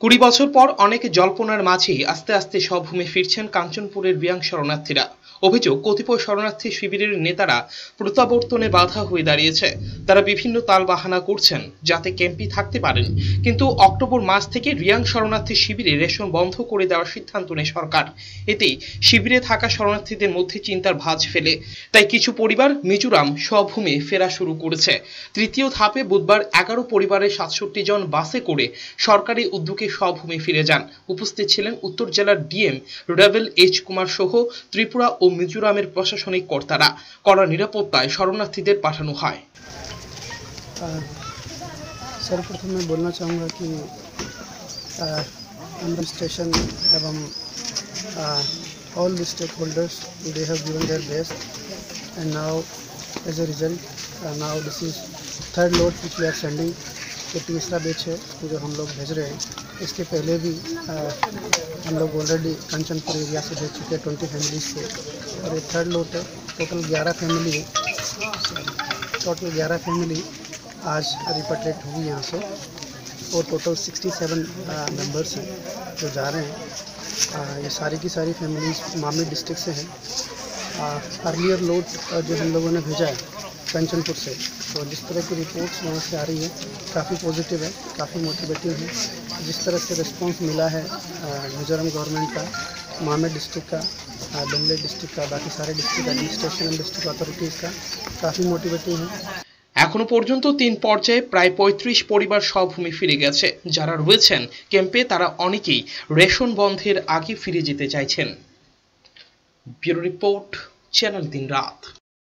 কুড়ি বছর পর অনেক জল্পনার মাঝেই আস্তে আস্তে স্বভূমে ফিরছেন কাঞ্চনপুরের বিয়াং শরণার্থীরা। অভিযোগ, কতিপয় শরণার্থী শিবিরের নেতারা প্রত্যাবর্তনে বাধা হয়ে দাঁড়িয়েছে। তারা বিভিন্ন তালবাহানা করছেন যাতে ক্যাম্পি থাকতে পারেন। কিন্তু অক্টোবর মাস থেকে রিয়াং শরণার্থী শিবিরে রেশন বন্ধ করে দেওয়ার সিদ্ধান্ত নেয় সরকার। এতেই শিবিরে থাকা শরণার্থীদের মধ্যে চিন্তার ভাঁজ ফেলে। তাই কিছু পরিবার মিজোরাম স্বভূমে ফেরা শুরু করেছে। তৃতীয় ধাপে বুধবার এগারো পরিবারের সাতষট্টি জন বাসে করে সরকারি উদ্যোগে স্বভূমে ফিরে যান। উপস্থিত ছিলেন উত্তর জেলার ডিএম রেবেল এইচ কুমার সহ ত্রিপুরা ও মিজোরামের প্রশাসনিক কর্তারা কড়া নিরাপত্তায় শরণার্থীদের পাঠানো হয় আর सर्वप्रथम मैं बोलना चाहूँगा कि एडमिनिस्ट्रेशन एवं all the stakeholders they have given their best and now as a result now this is third load which we are sending ये तीसरा बेच है जो हम लोग भेज रहे हैं। इसके पहले भी uh, हम लोग ऑलरेडी कंचनपुर एरिया से भेज चुके हैं ट्वेंटी फैमिलीज़ को और ये थर्ड लोड है। टोटल ग्यारह फैमिली है। टोटल ग्यारह फैमिली आज रिपटेट हुई यहाँ से। और टोटल सिक्सटी सेवन मेंबर्स हैं जो जा रहे हैं। आ, ये सारी की सारी फैमिलीज़ मामी डिस्ट्रिक्ट से हैं। अर्लियर लोड जो हम लोगों ने भेजा है कंचनपुर से तो जिस तरह की रिपोर्ट्स वहाँ से आ रही है काफ़ी पॉजिटिव है काफ़ी मोटिवेटिव है जिस तरह से रिस्पांस मिला है आ, मिजोरम गवर्नमेंट का मामे डिस्ट्रिक्ट का डोंगले डिस्ट्रिक्ट का बाकी सारे district administration and district authorities का काफ़ी मोटिवेटिव है এখনো পর্যন্ত তিন পর্যায়ে প্রায় পঁয়ত্রিশ পরিবার স্বভূমি ফিরে গেছে যারা রয়েছেন ক্যাম্পে তারা অনেকেই রেশন বন্ধের আগে ফিরে যেতে চাইছেন ব্যুরো রিপোর্ট চ্যানেল দিন রাত